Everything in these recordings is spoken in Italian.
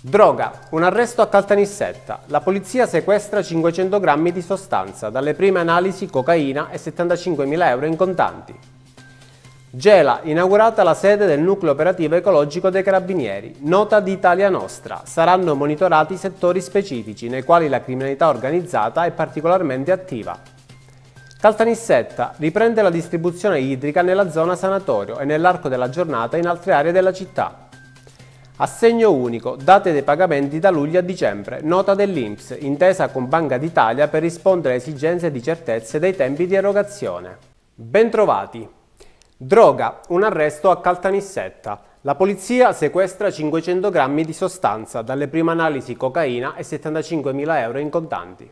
Droga, un arresto a Caltanissetta. La polizia sequestra 500 grammi di sostanza, dalle prime analisi cocaina e 75.000 euro in contanti. Gela, inaugurata la sede del nucleo operativo ecologico dei carabinieri. Nota di Italia Nostra. Saranno monitorati settori specifici nei quali la criminalità organizzata è particolarmente attiva. Caltanissetta riprende la distribuzione idrica nella zona sanatorio e nell'arco della giornata in altre aree della città. Assegno unico, date dei pagamenti da luglio a dicembre, nota dell'Inps, intesa con Banca d'Italia per rispondere a esigenze di certezze dei tempi di erogazione. Bentrovati! Droga, un arresto a Caltanissetta. La polizia sequestra 500 grammi di sostanza, dalle prime analisi cocaina e 75.000 euro in contanti.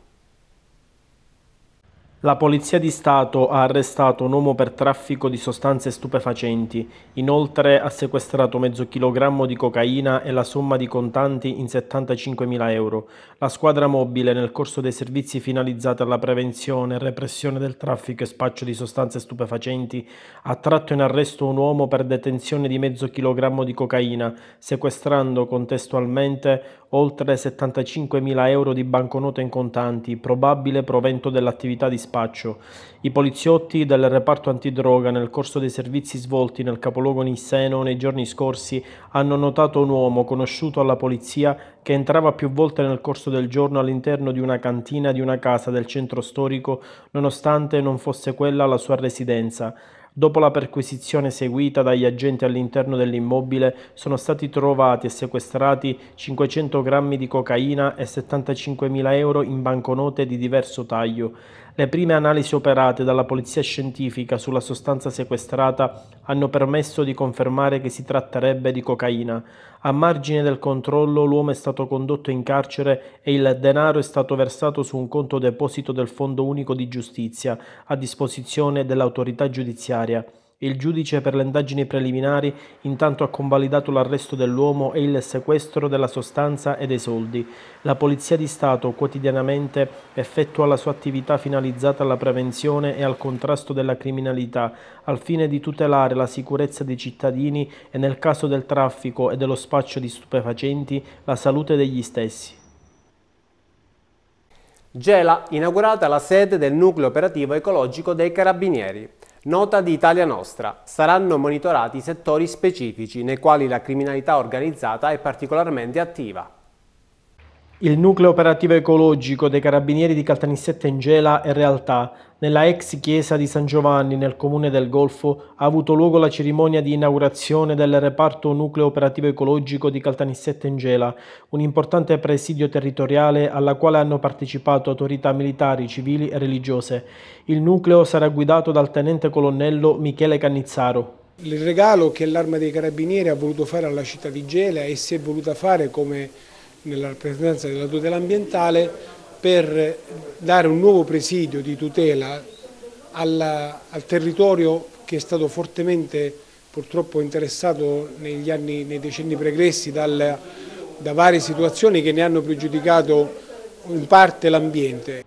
La Polizia di Stato ha arrestato un uomo per traffico di sostanze stupefacenti, inoltre ha sequestrato mezzo chilogrammo di cocaina e la somma di contanti in 75.000 euro. La squadra mobile, nel corso dei servizi finalizzati alla prevenzione e repressione del traffico e spaccio di sostanze stupefacenti, ha tratto in arresto un uomo per detenzione di mezzo chilogrammo di cocaina, sequestrando contestualmente oltre 75.000 euro di banconote in contanti, probabile provento dell'attività di spaccio spaccio. I poliziotti del reparto antidroga nel corso dei servizi svolti nel capoluogo nisseno nei giorni scorsi hanno notato un uomo conosciuto alla polizia che entrava più volte nel corso del giorno all'interno di una cantina di una casa del centro storico nonostante non fosse quella la sua residenza. Dopo la perquisizione seguita dagli agenti all'interno dell'immobile sono stati trovati e sequestrati 500 grammi di cocaina e 75.000 euro in banconote di diverso taglio. Le prime analisi operate dalla polizia scientifica sulla sostanza sequestrata hanno permesso di confermare che si tratterebbe di cocaina. A margine del controllo l'uomo è stato condotto in carcere e il denaro è stato versato su un conto deposito del Fondo Unico di Giustizia a disposizione dell'autorità giudiziaria. Il giudice per le indagini preliminari intanto ha convalidato l'arresto dell'uomo e il sequestro della sostanza e dei soldi. La Polizia di Stato quotidianamente effettua la sua attività finalizzata alla prevenzione e al contrasto della criminalità, al fine di tutelare la sicurezza dei cittadini e nel caso del traffico e dello spaccio di stupefacenti la salute degli stessi. Gela, inaugurata la sede del nucleo operativo ecologico dei Carabinieri. Nota di Italia Nostra. Saranno monitorati settori specifici nei quali la criminalità organizzata è particolarmente attiva. Il nucleo operativo ecologico dei carabinieri di Caltanissetta in Gela è realtà. Nella ex chiesa di San Giovanni, nel comune del Golfo, ha avuto luogo la cerimonia di inaugurazione del reparto nucleo operativo ecologico di Caltanissetta in Gela, un importante presidio territoriale alla quale hanno partecipato autorità militari, civili e religiose. Il nucleo sarà guidato dal tenente colonnello Michele Cannizzaro. Il regalo che l'Arma dei Carabinieri ha voluto fare alla città di Gela e si è voluta fare come nella rappresentanza della tutela ambientale per dare un nuovo presidio di tutela alla, al territorio che è stato fortemente purtroppo interessato negli anni, nei decenni pregressi dal, da varie situazioni che ne hanno pregiudicato in parte l'ambiente.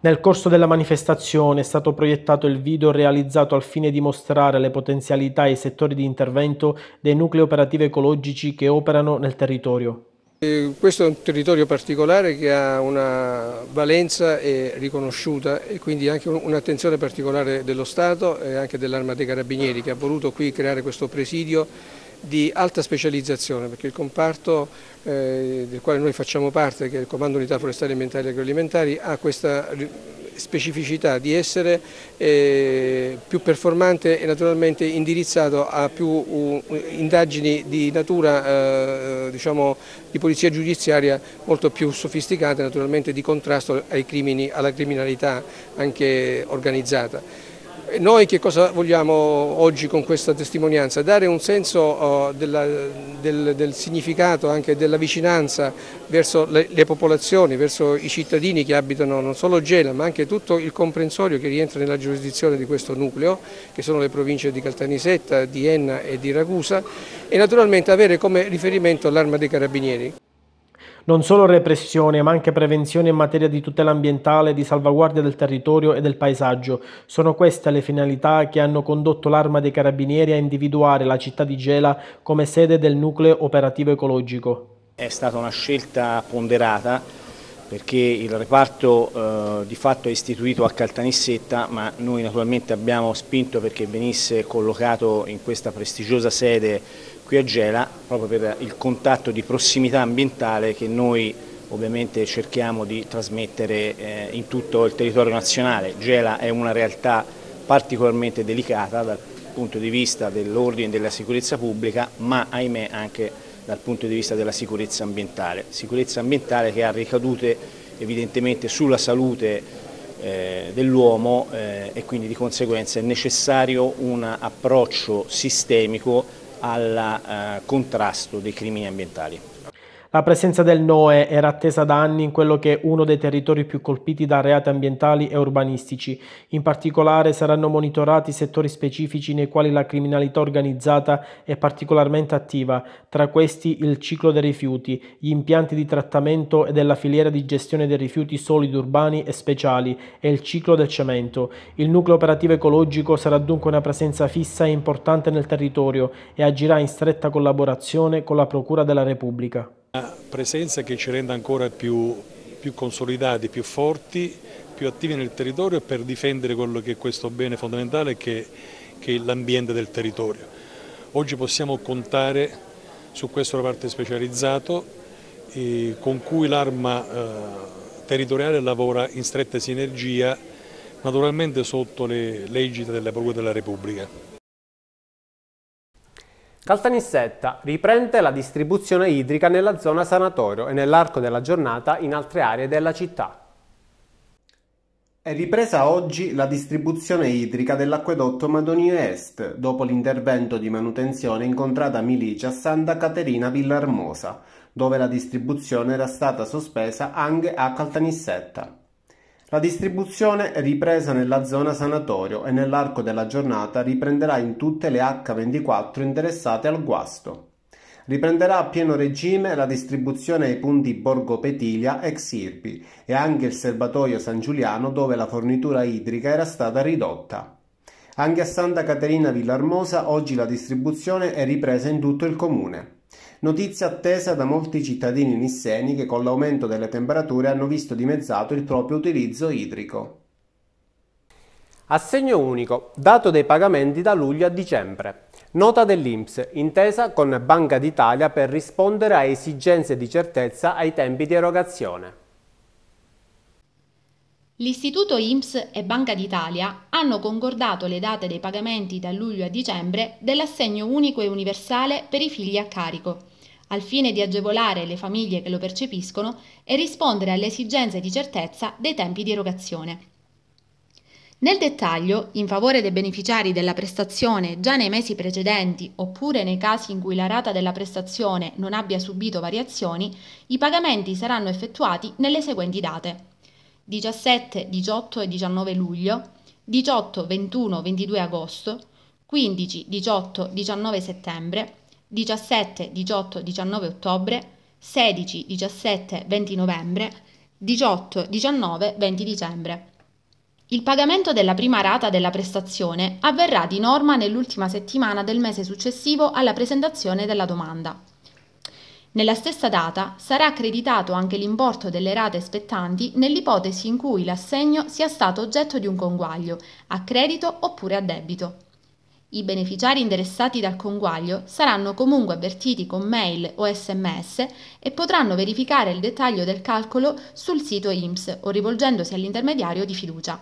Nel corso della manifestazione è stato proiettato il video realizzato al fine di mostrare le potenzialità e i settori di intervento dei nuclei operativi ecologici che operano nel territorio. Questo è un territorio particolare che ha una valenza riconosciuta e quindi anche un'attenzione particolare dello Stato e anche dell'Arma dei Carabinieri che ha voluto qui creare questo presidio di alta specializzazione perché il comparto eh, del quale noi facciamo parte, che è il Comando Unità Forestali Ambientali e Agroalimentari, ha questa specificità di essere eh, più performante e naturalmente indirizzato a più indagini di natura eh, diciamo, di polizia giudiziaria molto più sofisticate, naturalmente di contrasto ai crimini, alla criminalità anche organizzata. Noi che cosa vogliamo oggi con questa testimonianza? Dare un senso uh, della, del, del, significato, anche della vicinanza verso le, le, popolazioni, verso i cittadini che abitano non solo Gela ma anche tutto il comprensorio che rientra nella giurisdizione di questo nucleo, che sono le province di Caltanissetta, di Enna e di Ragusa e naturalmente avere come riferimento l'Arma dei Carabinieri. Non solo repressione, ma anche prevenzione in materia di tutela ambientale, di salvaguardia del territorio e del paesaggio. Sono queste le finalità che hanno condotto l'Arma dei Carabinieri a individuare la città di Gela come sede del nucleo operativo ecologico. è stata una scelta ponderata perché il reparto eh, di fatto è istituito a Caltanissetta ma noi naturalmente abbiamo spinto perché venisse collocato in questa prestigiosa sede qui a Gela proprio per il contatto di prossimità ambientale che noi ovviamente cerchiamo di trasmettere eh, in tutto il territorio nazionale. Gela è una realtà particolarmente delicata dal punto di vista dell'ordine e della sicurezza pubblica ma ahimè anche dal punto di vista della sicurezza ambientale, sicurezza ambientale che ha ricadute evidentemente sulla salute eh, dell'uomo eh, e quindi di conseguenza è necessario un approccio sistemico al eh, contrasto dei crimini ambientali. La presenza del NOE era attesa da anni in quello che è uno dei territori più colpiti da reati ambientali e urbanistici. In particolare saranno monitorati settori specifici nei quali la criminalità organizzata è particolarmente attiva, tra questi il ciclo dei rifiuti, gli impianti di trattamento e della filiera di gestione dei rifiuti solidi urbani e speciali e il ciclo del cemento. Il nucleo operativo ecologico sarà dunque una presenza fissa e importante nel territorio e agirà in stretta collaborazione con la Procura della Repubblica. Una presenza che ci renda ancora più, più consolidati, più forti, più attivi nel territorio per difendere quello che è questo bene fondamentale che, che è l'ambiente del territorio. Oggi possiamo contare su questo reparto specializzato eh, con cui l'arma eh, territoriale lavora in stretta sinergia naturalmente sotto le leggi della Procura della Repubblica. Caltanissetta riprende la distribuzione idrica nella zona sanatorio e nell'arco della giornata in altre aree della città. È ripresa oggi la distribuzione idrica dell'acquedotto Madonio Est, dopo l'intervento di manutenzione incontrata a Milicia a Santa Caterina Villarmosa, dove la distribuzione era stata sospesa anche a Caltanissetta. La distribuzione è ripresa nella zona sanatorio e nell'arco della giornata riprenderà in tutte le H24 interessate al guasto. Riprenderà a pieno regime la distribuzione ai punti Borgo Petilia ex Irpi e anche il serbatoio San Giuliano dove la fornitura idrica era stata ridotta. Anche a Santa Caterina Villarmosa oggi la distribuzione è ripresa in tutto il comune. Notizia attesa da molti cittadini nisseni che con l'aumento delle temperature hanno visto dimezzato il proprio utilizzo idrico. Assegno unico, dato dei pagamenti da luglio a dicembre. Nota dell'Inps, intesa con Banca d'Italia per rispondere a esigenze di certezza ai tempi di erogazione. L'Istituto IMSS e Banca d'Italia hanno concordato le date dei pagamenti da luglio a dicembre dell'assegno unico e universale per i figli a carico al fine di agevolare le famiglie che lo percepiscono e rispondere alle esigenze di certezza dei tempi di erogazione. Nel dettaglio, in favore dei beneficiari della prestazione già nei mesi precedenti oppure nei casi in cui la rata della prestazione non abbia subito variazioni, i pagamenti saranno effettuati nelle seguenti date 17, 18 e 19 luglio, 18, 21, 22 agosto, 15, 18, 19 settembre, 17, 18, 19 ottobre, 16, 17, 20 novembre, 18, 19, 20 dicembre. Il pagamento della prima rata della prestazione avverrà di norma nell'ultima settimana del mese successivo alla presentazione della domanda. Nella stessa data sarà accreditato anche l'importo delle rate spettanti nell'ipotesi in cui l'assegno sia stato oggetto di un conguaglio, a credito oppure a debito. I beneficiari interessati dal conguaglio saranno comunque avvertiti con mail o sms e potranno verificare il dettaglio del calcolo sul sito IMSS o rivolgendosi all'intermediario di fiducia.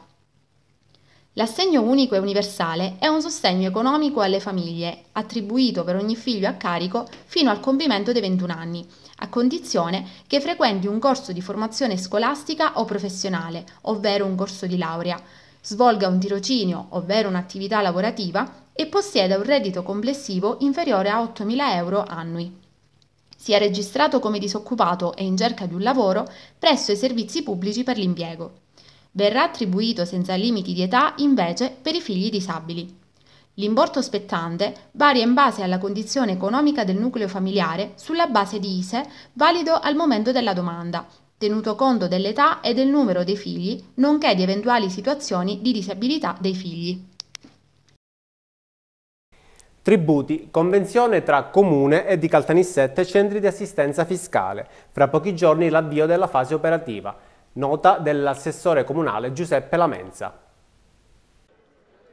L'assegno unico e universale è un sostegno economico alle famiglie, attribuito per ogni figlio a carico fino al compimento dei 21 anni, a condizione che frequenti un corso di formazione scolastica o professionale, ovvero un corso di laurea, svolga un tirocinio, ovvero un'attività lavorativa, e possieda un reddito complessivo inferiore a 8.000 euro annui. Sia registrato come disoccupato e in cerca di un lavoro presso i servizi pubblici per l'impiego. Verrà attribuito senza limiti di età invece per i figli disabili. L'importo spettante varia in base alla condizione economica del nucleo familiare sulla base di ISE valido al momento della domanda, tenuto conto dell'età e del numero dei figli, nonché di eventuali situazioni di disabilità dei figli. Tributi, convenzione tra Comune e di Caltanissette centri di assistenza fiscale. Fra pochi giorni l'avvio della fase operativa. Nota dell'assessore comunale Giuseppe Lamenza.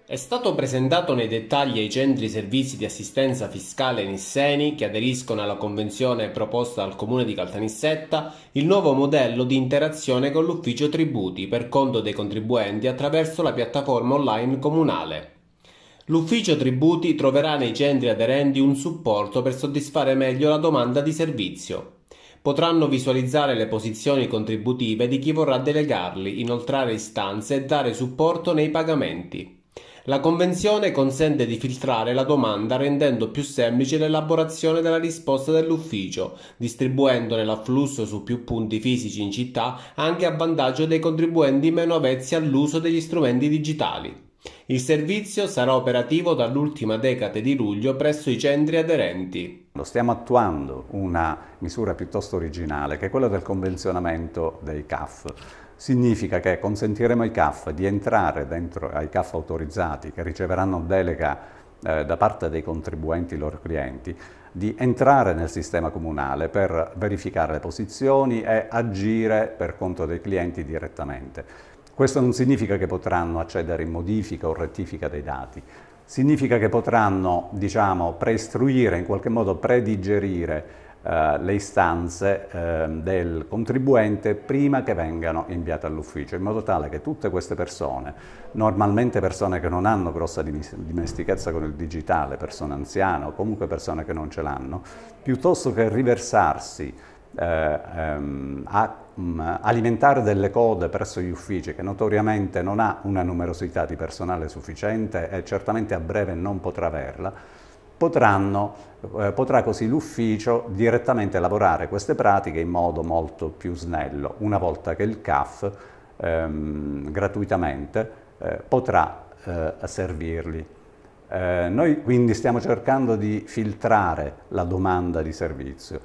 È stato presentato nei dettagli ai centri servizi di assistenza fiscale nisseni che aderiscono alla convenzione proposta dal comune di Caltanissetta il nuovo modello di interazione con l'ufficio tributi per conto dei contribuenti attraverso la piattaforma online comunale. L'ufficio tributi troverà nei centri aderenti un supporto per soddisfare meglio la domanda di servizio. Potranno visualizzare le posizioni contributive di chi vorrà delegarli, inoltrare istanze e dare supporto nei pagamenti. La Convenzione consente di filtrare la domanda rendendo più semplice l'elaborazione della risposta dell'ufficio, distribuendone l'afflusso su più punti fisici in città anche a vantaggio dei contribuenti meno avvezzi all'uso degli strumenti digitali. Il servizio sarà operativo dall'ultima decade di luglio presso i centri aderenti. Stiamo attuando una misura piuttosto originale che è quella del convenzionamento dei CAF significa che consentiremo ai CAF di entrare dentro ai CAF autorizzati che riceveranno delega eh, da parte dei contribuenti, i loro clienti, di entrare nel sistema comunale per verificare le posizioni e agire per conto dei clienti direttamente. Questo non significa che potranno accedere in modifica o rettifica dei dati, significa che potranno, diciamo, preistruire, in qualche modo predigerire eh, le istanze eh, del contribuente prima che vengano inviate all'ufficio, in modo tale che tutte queste persone, normalmente persone che non hanno grossa dimestichezza con il digitale, persone anziane o comunque persone che non ce l'hanno, piuttosto che riversarsi ehm, a mh, alimentare delle code presso gli uffici che notoriamente non ha una numerosità di personale sufficiente e certamente a breve non potrà averla, potranno, eh, potrà così l'ufficio direttamente lavorare queste pratiche in modo molto più snello, una volta che il CAF ehm, gratuitamente eh, potrà eh, servirli. Eh, noi quindi stiamo cercando di filtrare la domanda di servizio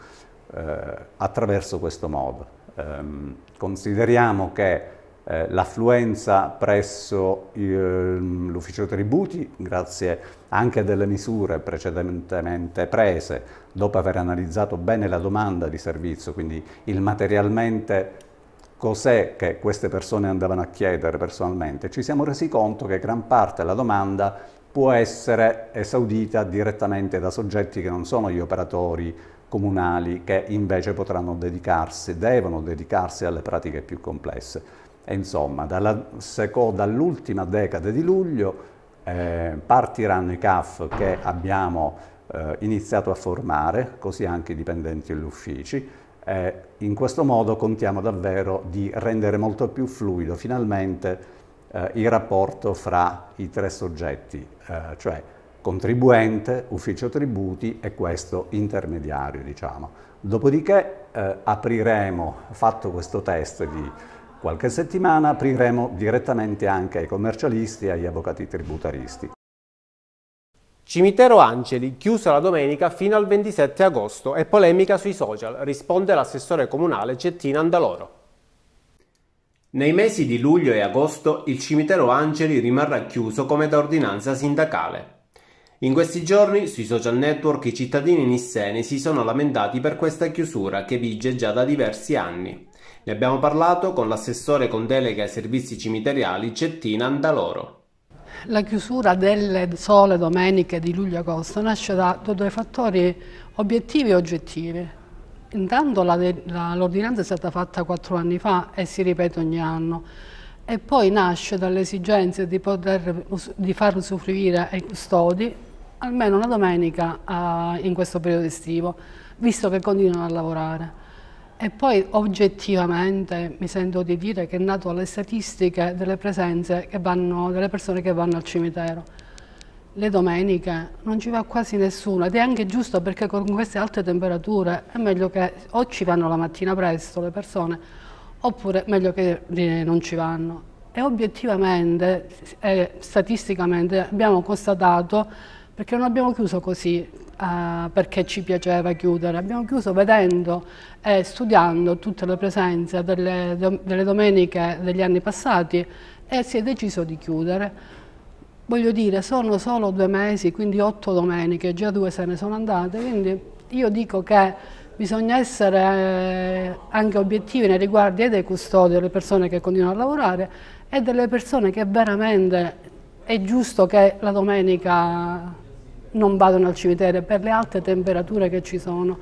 eh, attraverso questo modo. Ehm, consideriamo che eh, l'affluenza presso l'ufficio tributi, grazie anche a delle misure precedentemente prese, dopo aver analizzato bene la domanda di servizio, quindi il materialmente cos'è che queste persone andavano a chiedere personalmente, ci siamo resi conto che gran parte della domanda può essere esaudita direttamente da soggetti che non sono gli operatori comunali che invece potranno dedicarsi, devono dedicarsi alle pratiche più complesse. E insomma, dall'ultima decade di luglio eh, partiranno i CAF che abbiamo eh, iniziato a formare, così anche i dipendenti degli uffici. Eh, in questo modo contiamo davvero di rendere molto più fluido finalmente eh, il rapporto fra i tre soggetti, eh, cioè contribuente, ufficio tributi e questo intermediario, diciamo. Dopodiché eh, apriremo, fatto questo test di qualche settimana apriremo direttamente anche ai commercialisti e agli avvocati tributaristi. Cimitero Angeli, chiusa la domenica fino al 27 agosto e polemica sui social, risponde l'assessore comunale Cettina Andaloro. Nei mesi di luglio e agosto il cimitero Angeli rimarrà chiuso come da ordinanza sindacale. In questi giorni sui social network i cittadini nisseni si sono lamentati per questa chiusura che vige già da diversi anni. Ne abbiamo parlato con l'assessore con delega ai servizi cimiteriali Cettina Andaloro. La chiusura delle sole domeniche di luglio e agosto nasce da due fattori obiettivi e oggettivi. Intanto l'ordinanza è stata fatta quattro anni fa e si ripete ogni anno e poi nasce dall'esigenza di, di far usufruire ai custodi almeno una domenica uh, in questo periodo estivo, visto che continuano a lavorare. E poi oggettivamente mi sento di dire che è nato alle statistiche delle presenze vanno, delle persone che vanno al cimitero. Le domeniche non ci va quasi nessuno ed è anche giusto perché con queste alte temperature è meglio che o ci vanno la mattina presto le persone oppure meglio che non ci vanno. E obiettivamente e statisticamente abbiamo constatato, perché non abbiamo chiuso così uh, perché ci piaceva chiudere, abbiamo chiuso vedendo e studiando tutte le presenze delle, delle domeniche degli anni passati e si è deciso di chiudere. voglio dire, sono solo due mesi, quindi otto domeniche, già due se ne sono andate, quindi io dico che bisogna essere eh, anche obiettivi nei riguardi dei custodi, delle persone che continuano a lavorare e delle persone che veramente è giusto che la domenica non vadano al cimitero per le alte temperature che ci sono.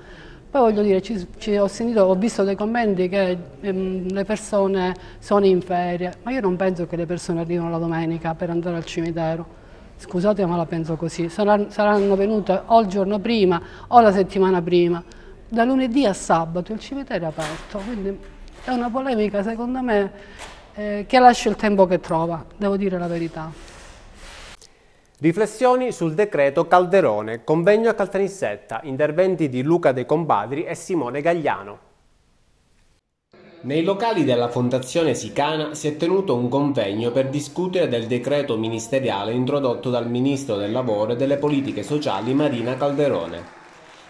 Poi voglio dire, ci, ci ho, sentito, ho visto dei commenti che ehm, le persone sono in ferie, ma io non penso che le persone arrivino la domenica per andare al cimitero. Scusate ma la penso così, saranno, saranno venute o il giorno prima o la settimana prima. Da lunedì a sabato il cimitero è aperto, quindi è una polemica secondo me eh, che lascia il tempo che trova, devo dire la verità. Riflessioni sul decreto Calderone, convegno a Caltanissetta, interventi di Luca De Compadri e Simone Gagliano. Nei locali della Fondazione Sicana si è tenuto un convegno per discutere del decreto ministeriale introdotto dal Ministro del Lavoro e delle Politiche Sociali Marina Calderone.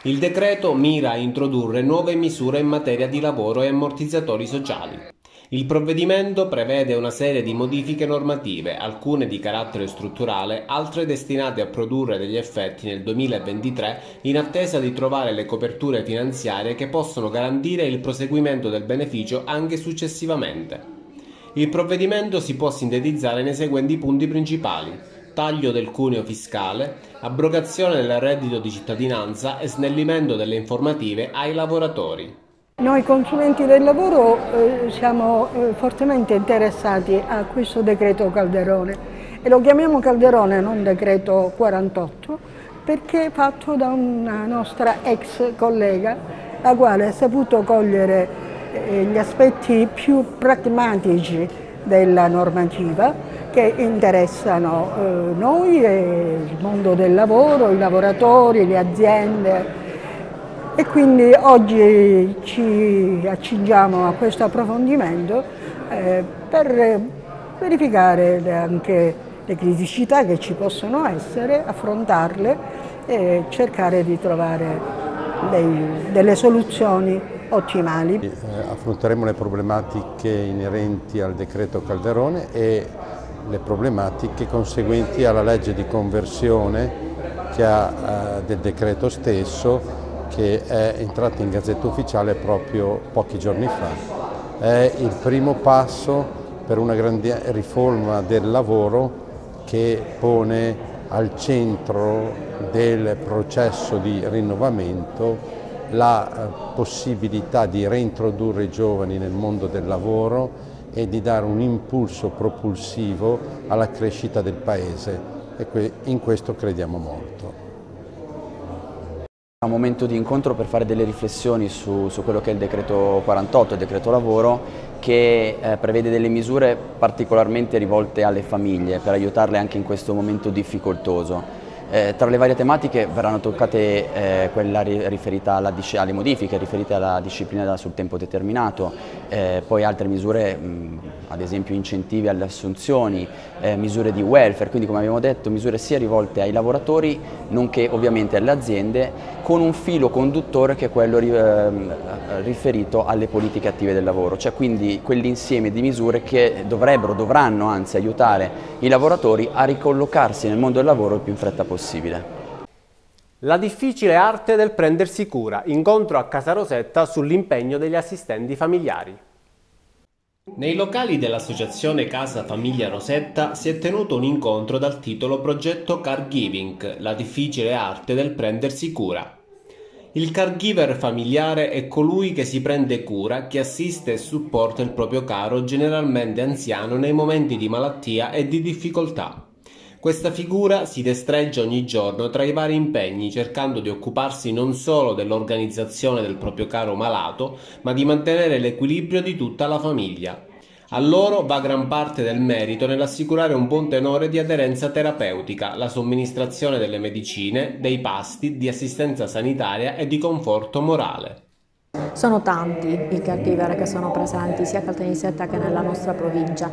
Il decreto mira a introdurre nuove misure in materia di lavoro e ammortizzatori sociali. Il provvedimento prevede una serie di modifiche normative, alcune di carattere strutturale, altre destinate a produrre degli effetti nel 2023 in attesa di trovare le coperture finanziarie che possono garantire il proseguimento del beneficio anche successivamente. Il provvedimento si può sintetizzare nei seguenti punti principali taglio del cuneo fiscale, abrogazione del reddito di cittadinanza e snellimento delle informative ai lavoratori. Noi consulenti del lavoro eh, siamo eh, fortemente interessati a questo decreto Calderone e lo chiamiamo Calderone, non decreto 48, perché è fatto da una nostra ex collega, la quale ha saputo cogliere eh, gli aspetti più pragmatici della normativa che interessano eh, noi, il mondo del lavoro, i lavoratori, le aziende, e quindi oggi ci accingiamo a questo approfondimento eh, per verificare anche le criticità che ci possono essere, affrontarle e cercare di trovare dei, delle soluzioni ottimali. Eh, affronteremo le problematiche inerenti al decreto Calderone e le problematiche conseguenti alla legge di conversione ha, eh, del decreto stesso che è entrata in Gazzetta Ufficiale proprio pochi giorni fa. È il primo passo per una grande riforma del lavoro che pone al centro del processo di rinnovamento la eh, possibilità di reintrodurre i giovani nel mondo del lavoro e di dare un impulso propulsivo alla crescita del Paese e in questo crediamo molto un momento di incontro per fare delle riflessioni su, su quello che è il decreto 48, il decreto lavoro, che eh, prevede delle misure particolarmente rivolte alle famiglie per aiutarle anche in questo momento difficoltoso. Eh, tra le varie tematiche verranno toccate eh, quella riferita alla, alle modifiche riferite alla disciplina sul tempo determinato, eh, poi altre misure, mh, ad esempio incentivi alle assunzioni, eh, misure di welfare, quindi come abbiamo detto misure sia rivolte ai lavoratori nonché ovviamente alle aziende con un filo conduttore che è quello ehm, riferito alle politiche attive del lavoro, cioè quindi quell'insieme di misure che dovrebbero, dovranno anzi aiutare i lavoratori a ricollocarsi nel mondo del lavoro il più in fretta possibile. La difficile arte del prendersi cura, incontro a Casa Rosetta sull'impegno degli assistenti familiari. Nei locali dell'associazione Casa Famiglia Rosetta si è tenuto un incontro dal titolo Progetto Caregiving, la difficile arte del prendersi cura. Il caregiver familiare è colui che si prende cura, che assiste e supporta il proprio caro, generalmente anziano, nei momenti di malattia e di difficoltà. Questa figura si destreggia ogni giorno tra i vari impegni cercando di occuparsi non solo dell'organizzazione del proprio caro malato, ma di mantenere l'equilibrio di tutta la famiglia. A loro va gran parte del merito nell'assicurare un buon tenore di aderenza terapeutica, la somministrazione delle medicine, dei pasti, di assistenza sanitaria e di conforto morale. Sono tanti i caregiver che sono presenti sia a Caltanissetta che nella nostra provincia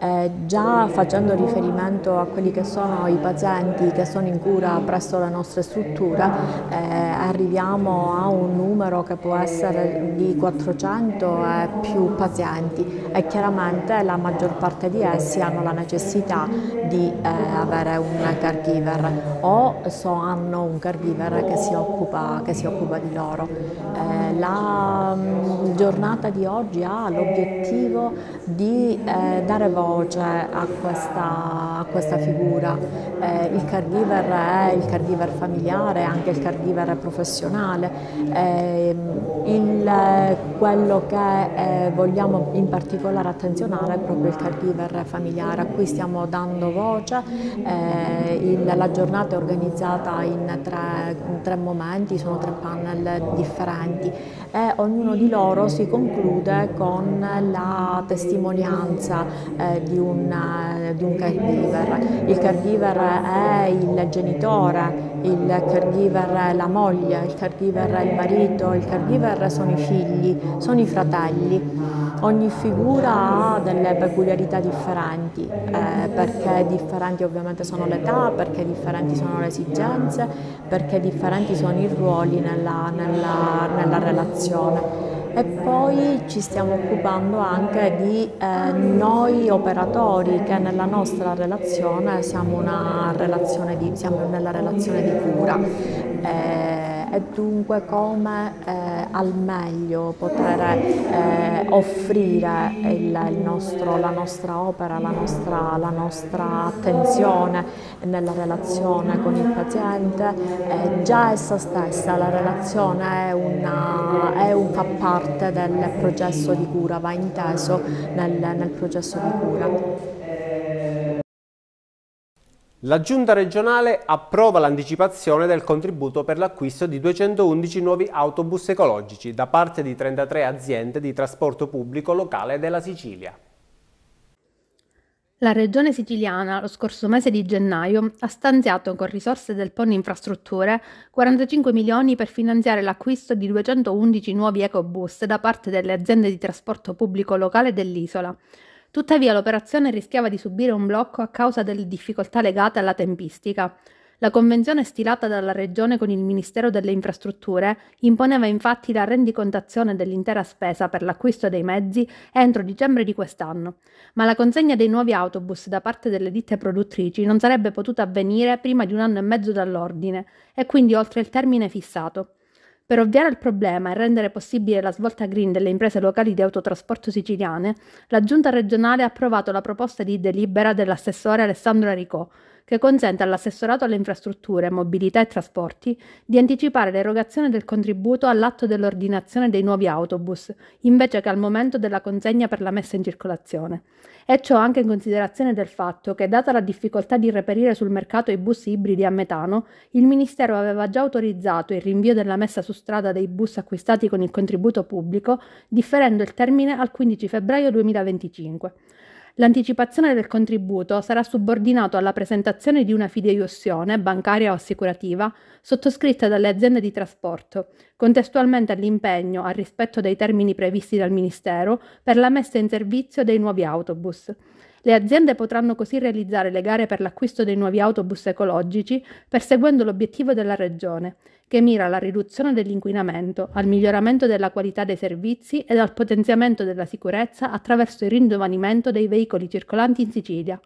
Eh, già facendo riferimento a quelli che sono i pazienti che sono in cura presso le nostre strutture eh, arriviamo a un numero che può essere di 400 e più pazienti e chiaramente la maggior parte di essi hanno la necessità di eh, avere un caregiver o so, hanno un caregiver che si occupa, che si occupa di loro. Eh, la mh, mm, giornata di oggi ha l'obiettivo di eh, dare voce voce a questa, a questa figura. Eh, il caregiver è il caregiver familiare, anche il caregiver professionale. Eh, il, quello che eh, vogliamo in particolare attenzionare è proprio il caregiver familiare, a cui stiamo dando voce. Eh, il, la giornata è organizzata in tre, in tre momenti, sono tre panel differenti e ognuno di loro si conclude con la testimonianza eh, di un, di un caregiver. Il caregiver è il genitore, il caregiver è la moglie, il caregiver è il marito, il caregiver sono i figli, sono i fratelli. Ogni figura ha delle peculiarità differenti, eh, perché differenti ovviamente sono l'età, perché differenti sono le esigenze, perché differenti sono i ruoli nella, nella, nella relazione e poi ci stiamo occupando anche di eh, noi operatori che nella nostra relazione siamo, relazione di, siamo nella relazione di cura. Eh, e dunque come eh, al meglio poter eh, offrire il, il nostro, la nostra opera, la nostra, la nostra, attenzione nella relazione con il paziente. Eh, già essa stessa, la relazione è una, è un, fa parte del processo di cura, va inteso nel, nel processo di cura. La Giunta regionale approva l'anticipazione del contributo per l'acquisto di 211 nuovi autobus ecologici da parte di 33 aziende di trasporto pubblico locale della Sicilia. La regione siciliana lo scorso mese di gennaio ha stanziato con risorse del PON Infrastrutture 45 milioni per finanziare l'acquisto di 211 nuovi ecobus da parte delle aziende di trasporto pubblico locale dell'isola, Tuttavia l'operazione rischiava di subire un blocco a causa delle difficoltà legate alla tempistica. La convenzione stilata dalla Regione con il Ministero delle Infrastrutture imponeva infatti la rendicontazione dell'intera spesa per l'acquisto dei mezzi entro dicembre di quest'anno, ma la consegna dei nuovi autobus da parte delle ditte produttrici non sarebbe potuta avvenire prima di un anno e mezzo dall'ordine e quindi oltre il termine fissato. Per ovviare al problema e rendere possibile la svolta green delle imprese locali di autotrasporto siciliane, la Giunta regionale ha approvato la proposta di delibera dell'assessore Alessandro Aricò, che consente all'assessorato alle infrastrutture, mobilità e trasporti di anticipare l'erogazione del contributo all'atto dell'ordinazione dei nuovi autobus, invece che al momento della consegna per la messa in circolazione e ciò anche in considerazione del fatto che, data la difficoltà di reperire sul mercato i bus ibridi a metano, il Ministero aveva già autorizzato il rinvio della messa su strada dei bus acquistati con il contributo pubblico, differendo il termine al 15 febbraio 2025. L'anticipazione del contributo sarà subordinato alla presentazione di una fideiussione, bancaria o assicurativa, sottoscritta dalle aziende di trasporto, contestualmente all'impegno al rispetto dei termini previsti dal Ministero per la messa in servizio dei nuovi autobus. Le aziende potranno così realizzare le gare per l'acquisto dei nuovi autobus ecologici perseguendo l'obiettivo della Regione, che mira alla riduzione dell'inquinamento, al miglioramento della qualità dei servizi ed al potenziamento della sicurezza attraverso il ringiovanimento dei veicoli circolanti in Sicilia.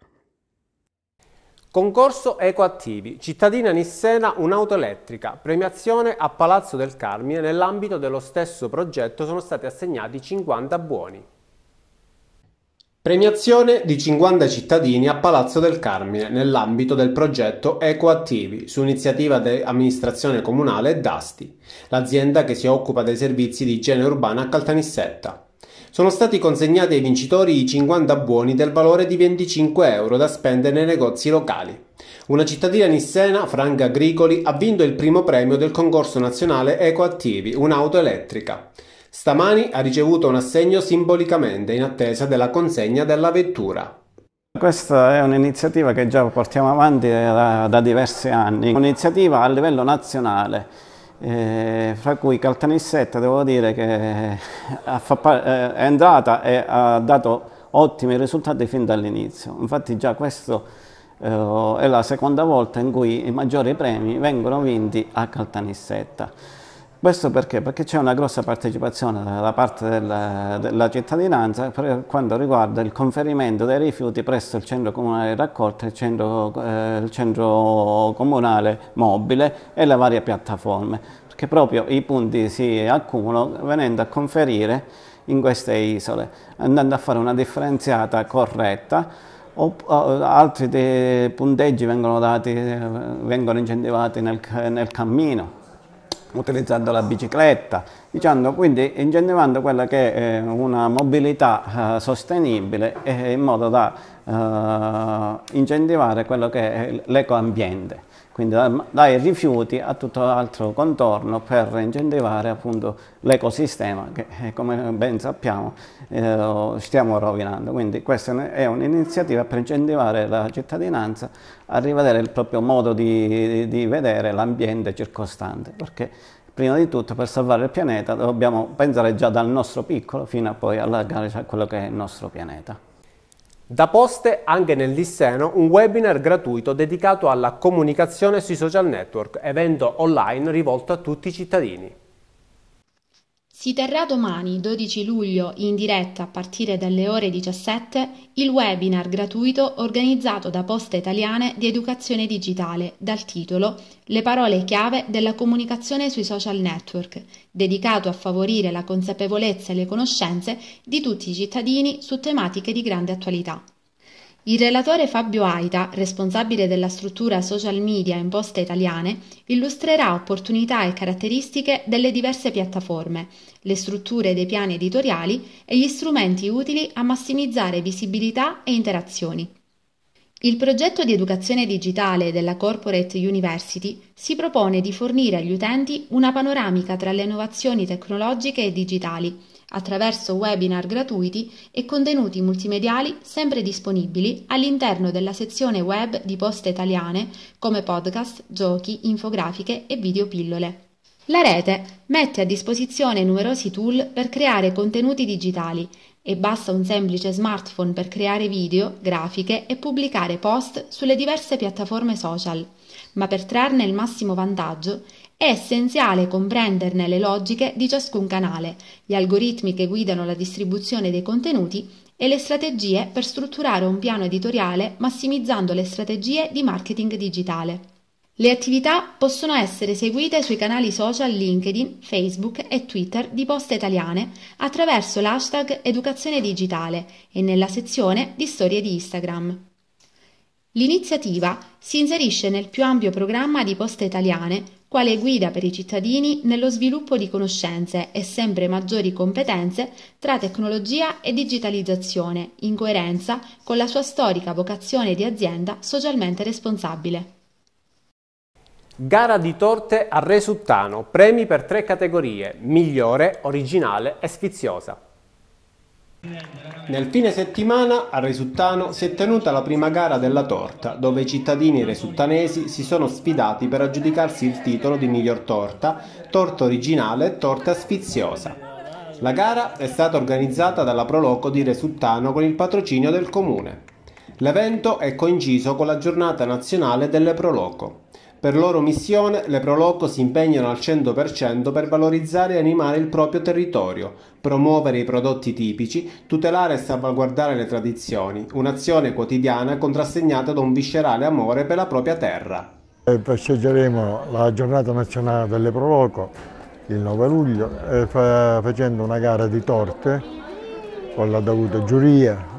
Concorso Ecoattivi, cittadina Nissena un'auto elettrica, premiazione a Palazzo del Carmine, nell'ambito dello stesso progetto sono stati assegnati 50 buoni. Premiazione di 50 cittadini a Palazzo del Carmine nell'ambito del progetto Ecoattivi su iniziativa dell'amministrazione comunale d'Asti, l'azienda che si occupa dei servizi di igiene urbana a Caltanissetta. Sono stati consegnati ai vincitori i 50 buoni del valore di 25 euro da spendere nei negozi locali. Una cittadina nissena, Franca Agricoli, ha vinto il primo premio del concorso nazionale Ecoattivi, un'auto elettrica. Stamani ha ricevuto un assegno simbolicamente in attesa della consegna della vettura. Questa è un'iniziativa che già portiamo avanti da, da diversi anni, un'iniziativa a livello nazionale, eh, fra cui Caltanissetta devo dire che è entrata e ha dato ottimi risultati fin dall'inizio. Infatti già questo eh, è la seconda volta in cui i maggiori premi vengono vinti a Caltanissetta. Questo perché? Perché c'è una grossa partecipazione da parte della, della, cittadinanza per quanto riguarda il conferimento dei rifiuti presso il centro comunale di raccolta, il centro, eh, il centro comunale mobile e le varie piattaforme, perché proprio i punti si accumulano venendo a conferire in queste isole, andando a fare una differenziata corretta o, altri punteggi vengono, dati, vengono incentivati nel, nel cammino utilizzando la bicicletta, diciamo, quindi incentivando quella che è una mobilità eh, sostenibile eh, in modo da eh, incentivare quello che è l'ecoambiente quindi dai rifiuti a tutto altro contorno per incentivare appunto l'ecosistema che eh, come ben sappiamo eh, stiamo rovinando. Quindi questa è un'iniziativa per incentivare la cittadinanza a rivedere il proprio modo di, di vedere l'ambiente circostante, perché prima di tutto per salvare il pianeta dobbiamo pensare già dal nostro piccolo fino a poi allargare a quello che è il nostro pianeta. Da Poste anche nel Disseno un webinar gratuito dedicato alla comunicazione sui social network, evento online rivolto a tutti i cittadini. Si terrà domani, 12 luglio, in diretta a partire dalle ore 17, il webinar gratuito organizzato da Poste Italiane di Educazione Digitale dal titolo Le parole chiave della comunicazione sui social network, dedicato a favorire la consapevolezza e le conoscenze di tutti i cittadini su tematiche di grande attualità. Il relatore Fabio Aita, responsabile della struttura social media in poste italiane, illustrerà opportunità e caratteristiche delle diverse piattaforme, le strutture dei piani editoriali e gli strumenti utili a massimizzare visibilità e interazioni. Il progetto di educazione digitale della Corporate University si propone di fornire agli utenti una panoramica tra le innovazioni tecnologiche e digitali, attraverso webinar gratuiti e contenuti multimediali sempre disponibili all'interno della sezione web di Poste Italiane come podcast, giochi, infografiche e videopillole. La rete mette a disposizione numerosi tool per creare contenuti digitali e basta un semplice smartphone per creare video, grafiche e pubblicare post sulle diverse piattaforme social. Ma per trarne il massimo vantaggio è essenziale comprenderne le logiche di ciascun canale, gli algoritmi che guidano la distribuzione dei contenuti e le strategie per strutturare un piano editoriale massimizzando le strategie di marketing digitale. Le attività possono essere eseguite sui canali social LinkedIn, Facebook e Twitter di Poste Italiane attraverso l'hashtag Educazione Digitale e nella sezione di storie di Instagram. L'iniziativa si inserisce nel più ampio programma di Poste Italiane quale guida per i cittadini nello sviluppo di conoscenze e sempre maggiori competenze tra tecnologia e digitalizzazione, in coerenza con la sua storica vocazione di azienda socialmente responsabile. Gara di torte a Resuttano, premi per tre categorie, migliore, originale e sfiziosa. Nel fine settimana a Resuttano si è tenuta la prima gara della torta, dove i cittadini resuttanesi si sono sfidati per aggiudicarsi il titolo di miglior torta, torta originale e torta sfiziosa. La gara è stata organizzata dalla Proloco di Resuttano con il patrocinio del comune. L'evento è coinciso con la giornata nazionale delle Proloco. Per loro missione le Proloco si impegnano al 100% per valorizzare e animare il proprio territorio, promuovere i prodotti tipici, tutelare e salvaguardare le tradizioni, un'azione quotidiana contrassegnata da un viscerale amore per la propria terra. Festeggeremo la giornata nazionale delle Proloco il 9 luglio facendo una gara di torte con la dovuta giuria,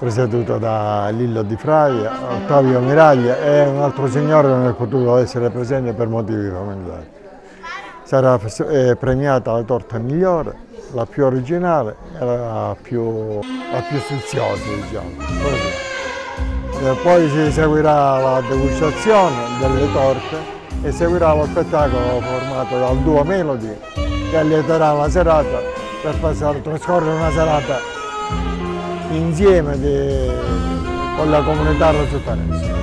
presieduto da Lillo Di Fraia, Ottavio Miraglia e un altro signore che non è potuto essere presente per motivi familiari. Sarà premiata la torta migliore, la più originale e la più, la più sfiziosa, diciamo. Poi si seguirà la degustazione delle torte e seguirà lo spettacolo formato dal duo Melody che allieterà la serata per passare, trascorrere una serata insieme de, con la comunità rosotanese.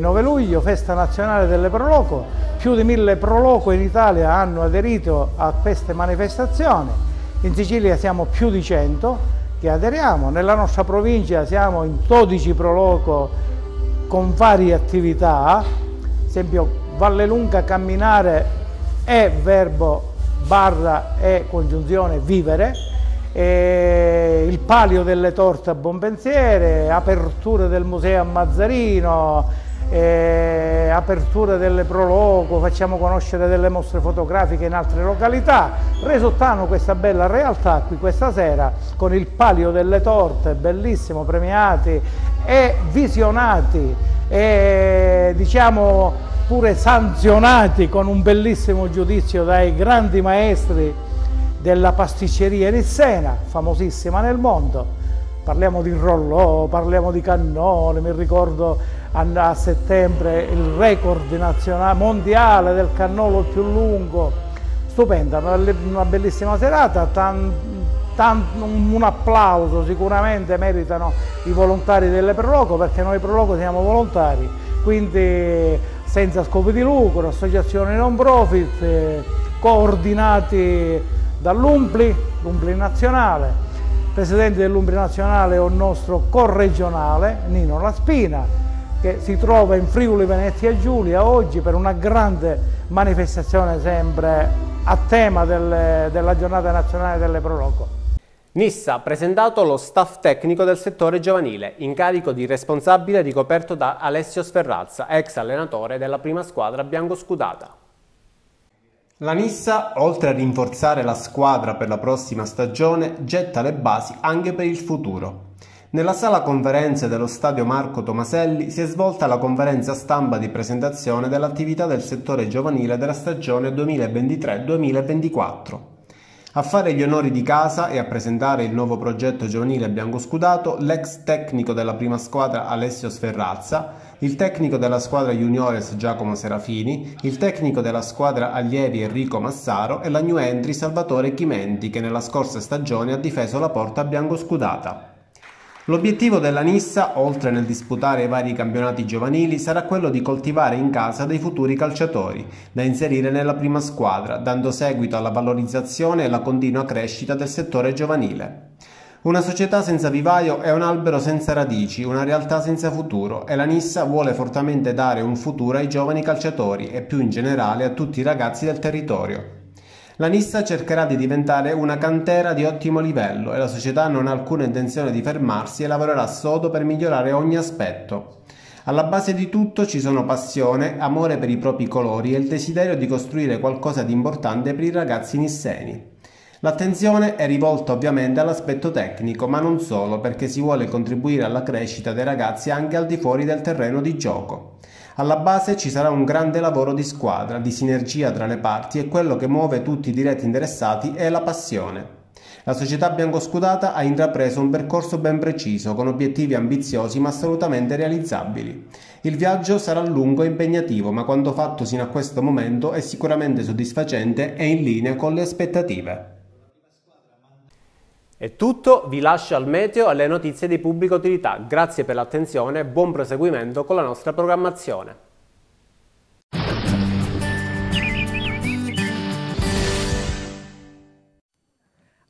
9 luglio, festa nazionale delle Proloco, più di mille Proloco in Italia hanno aderito a queste manifestazioni, in Sicilia siamo più di 100 che aderiamo. Nella nostra provincia siamo in 12 proloco con varie attività, ad esempio Valle Lunga camminare è verbo barra e congiunzione vivere, e il palio delle torte a Buonpensiere, aperture del museo a Mazzarino, eh, aperture delle proloco, facciamo conoscere delle mostre fotografiche in altre località, risultano questa bella realtà qui questa sera con il palio delle torte, bellissimo, premiati e visionati e diciamo pure sanzionati con un bellissimo giudizio dai grandi maestri della pasticceria nissena, famosissima nel mondo. Parliamo di Rollò, parliamo di Cannone, mi ricordo a settembre il record mondiale del cannolo più lungo, stupenda, una bellissima serata, tan, tan, un applauso sicuramente meritano i volontari delle Proloco perché noi Proloco siamo volontari, quindi senza scopo di lucro, associazioni non profit, eh, coordinati dall'Umpli, l'Umpli nazionale, presidente dell'Umbria Nazionale è un nostro corregionale, Nino Laspina, che si trova in Friuli Venezia Giulia oggi per una grande manifestazione sempre a tema delle, della giornata nazionale delle Proloco. Nissa ha presentato lo staff tecnico del settore giovanile, incarico di responsabile ricoperto da Alessio Sferrazza, ex allenatore della prima squadra biancoscudata. La Nissa, oltre a rinforzare la squadra per la prossima stagione, getta le basi anche per il futuro. Nella sala conferenze dello stadio Marco Tomaselli si è svolta la conferenza stampa di presentazione dell'attività del settore giovanile della stagione 2023-2024. A fare gli onori di casa e a presentare il nuovo progetto giovanile biancoscudato l'ex tecnico della prima squadra Alessio Sferrazza, il tecnico della squadra juniores Giacomo Serafini, il tecnico della squadra allievi Enrico Massaro e la new entry Salvatore Chimenti che nella scorsa stagione ha difeso la porta biancoscudata. L'obiettivo della Nissa, oltre nel disputare i vari campionati giovanili, sarà quello di coltivare in casa dei futuri calciatori, da inserire nella prima squadra, dando seguito alla valorizzazione e alla continua crescita del settore giovanile. Una società senza vivaio è un albero senza radici, una realtà senza futuro e la Nissa vuole fortemente dare un futuro ai giovani calciatori e più in generale a tutti i ragazzi del territorio. La Nissa cercherà di diventare una cantera di ottimo livello e la società non ha alcuna intenzione di fermarsi e lavorerà sodo per migliorare ogni aspetto. Alla base di tutto ci sono passione, amore per i propri colori e il desiderio di costruire qualcosa di importante per i ragazzi nisseni. L'attenzione è rivolta ovviamente all'aspetto tecnico, ma non solo, perché si vuole contribuire alla crescita dei ragazzi anche al di fuori del terreno di gioco. Alla base ci sarà un grande lavoro di squadra, di sinergia tra le parti e quello che muove tutti i diretti interessati è la passione. La società biancoscudata ha intrapreso un percorso ben preciso, con obiettivi ambiziosi ma assolutamente realizzabili. Il viaggio sarà lungo e impegnativo, ma quanto fatto sino a questo momento è sicuramente soddisfacente e in linea con le aspettative. È tutto, vi lascio al meteo e alle notizie di pubblica utilità. Grazie per l'attenzione e buon proseguimento con la nostra programmazione.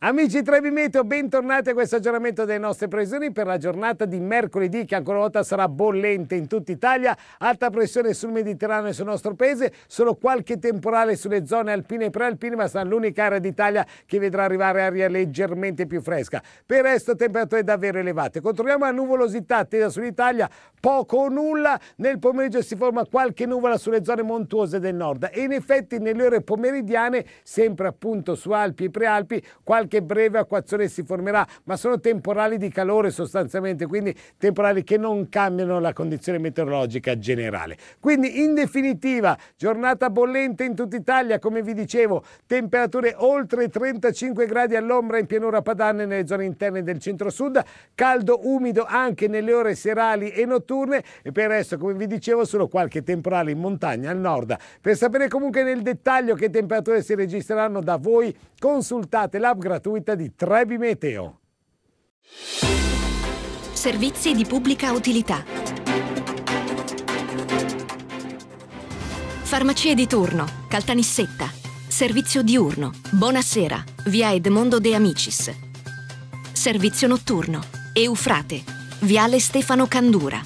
Amici Trevi Meteo, bentornati a questo aggiornamento delle nostre previsioni per la giornata di mercoledì che ancora una volta sarà bollente in tutta Italia, alta pressione sul Mediterraneo e sul nostro paese, solo qualche temporale sulle zone alpine e prealpine, ma sarà l'unica area d'Italia che vedrà arrivare aria leggermente più fresca. Per il resto temperature davvero elevate. Controlliamo la nuvolosità attesa sull'Italia, poco o nulla, nel pomeriggio si forma qualche nuvola sulle zone montuose del nord e in effetti nelle ore pomeridiane, sempre appunto su Alpi e Prealpi, qualche qualche breve acquazzone si formerà, ma sono temporali di calore sostanzialmente, quindi temporali che non cambiano la condizione meteorologica generale. Quindi in definitiva, giornata bollente in tutta Italia, come vi dicevo, temperature oltre 35 gradi all'ombra in pianura padana e nelle zone interne del centro-sud, caldo umido anche nelle ore serali e notturne e per il resto, come vi dicevo, solo qualche temporale in montagna al nord. Per sapere comunque nel dettaglio che temperature si registreranno da voi, consultate gratuita gratuita di Trebi Meteo. Servizi di pubblica utilità. Farmacie di turno, Caltanissetta. Servizio diurno. Buonasera, via Edmondo De Amicis. Servizio notturno. Eufrate. Viale Stefano Candura.